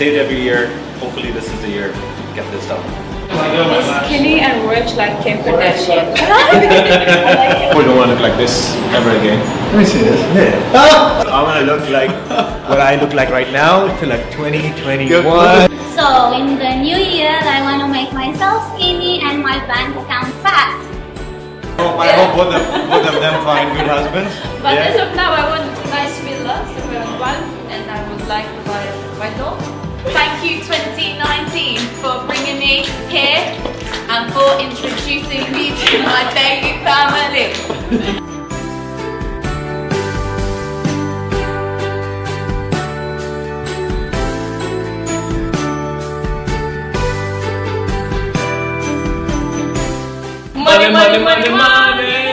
say it every year. Hopefully, this is the year to get this done. Skinny and rich like Kim Kardashian. We don't want to look like this ever again. Let me see this. Yeah. I want to look like what I look like right now to like 2021. So in the new year, I want to make myself skinny and my bank account fat. I hope both of, both of them find good husbands. But Yeah. as of now, I want Thank you 2019 for bringing me here and for introducing me to my baby family. money, money, money, money.